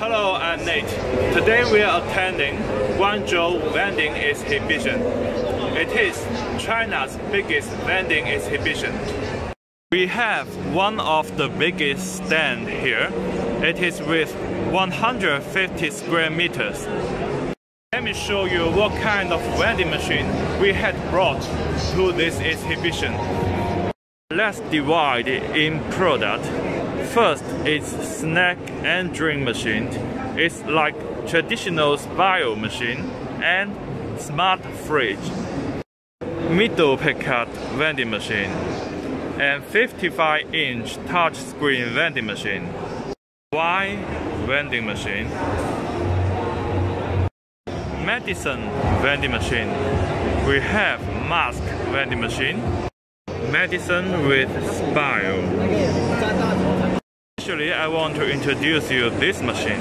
Hello, I'm Nate. Today we are attending Guangzhou Vending Exhibition. It is China's biggest vending exhibition. We have one of the biggest stand here. It is with 150 square meters. Let me show you what kind of vending machine we had brought to this exhibition. Let's divide in product. First, it's snack and drink machine. It's like traditional bio machine and smart fridge. Middle Picard vending machine and 55 inch touchscreen vending machine. Y vending machine. Medicine vending machine. We have mask vending machine. Medicine with Spire. Actually, I want to introduce you this machine.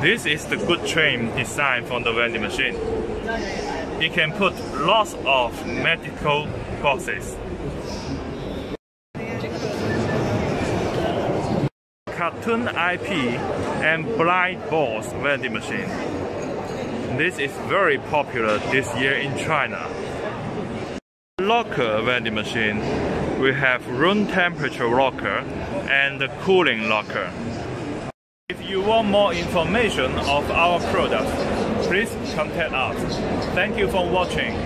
This is the good train design from the vending machine. It can put lots of medical boxes. Cartoon IP and blind balls vending machine. This is very popular this year in China. Locker vending machine. We have room temperature locker and cooling locker. If you want more information of our products, please contact us. Thank you for watching.